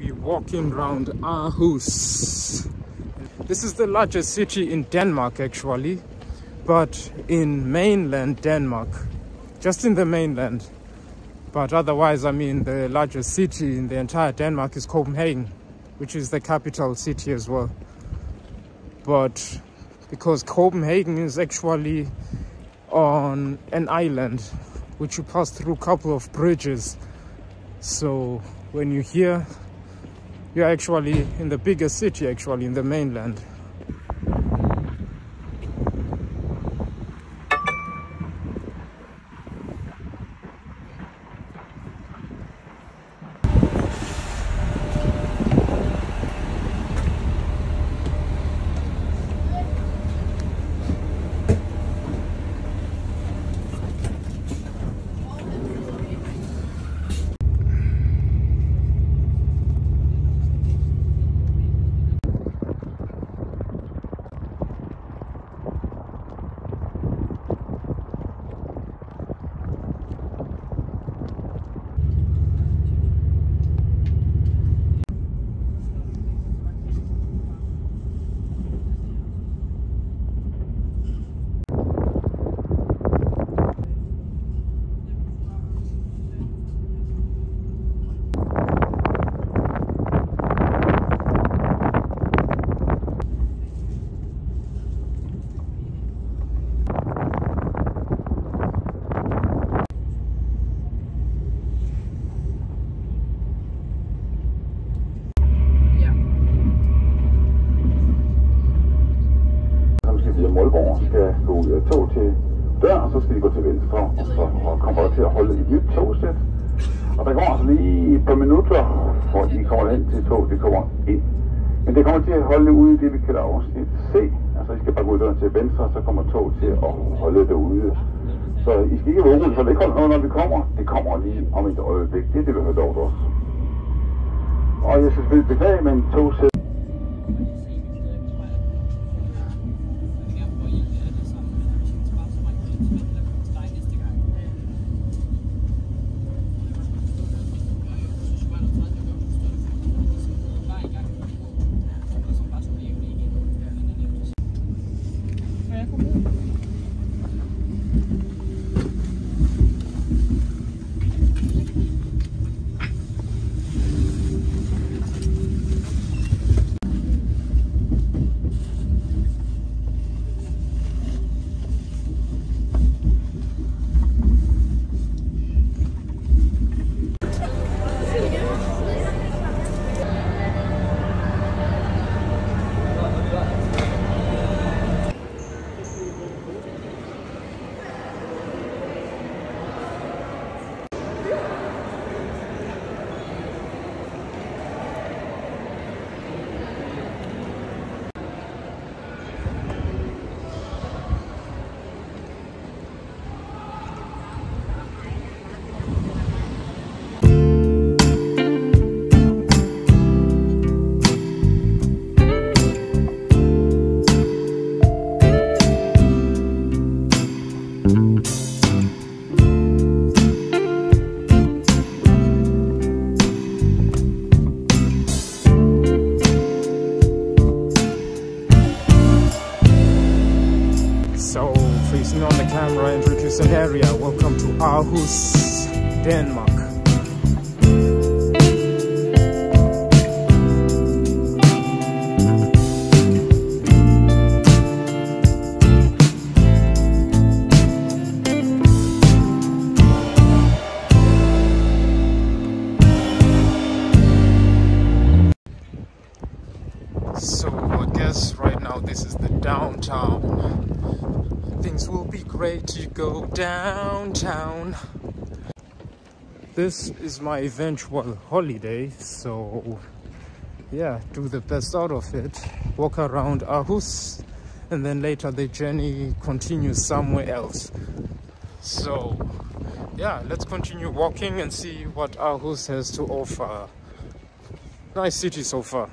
we're walking around Aarhus. This is the largest city in Denmark actually, but in mainland Denmark, just in the mainland. But otherwise, I mean, the largest city in the entire Denmark is Copenhagen, which is the capital city as well. But because Copenhagen is actually on an island, which you pass through a couple of bridges. So when you're here, you're actually in the biggest city, actually in the mainland. Til døren, så skal de gå til venstre, og så kommer der til at holde et nyt togsæt. Og der går altså lige et par minutter, hvor de kommer hen til tog, det kommer ind. Men det kommer til at holde ude i det, vi kalder afsnit C. Altså, I skal bare gå ud døren til venstre, så kommer tog til at holde derude. Så I skal ikke urolige, for det ikke holder noget, når vi kommer. Det kommer lige om et øjeblik. Det er det, vi har gjort også. Og jeg skal selvfølgelig beklage, men togsæt on the camera, introduce an area. Welcome to Aarhus, Denmark. So, I guess right now this is the downtown. Things will be great to go downtown. This is my eventual holiday, so yeah, do the best out of it. Walk around Aarhus, and then later the journey continues somewhere else. So yeah, let's continue walking and see what Aarhus has to offer. Nice city so far.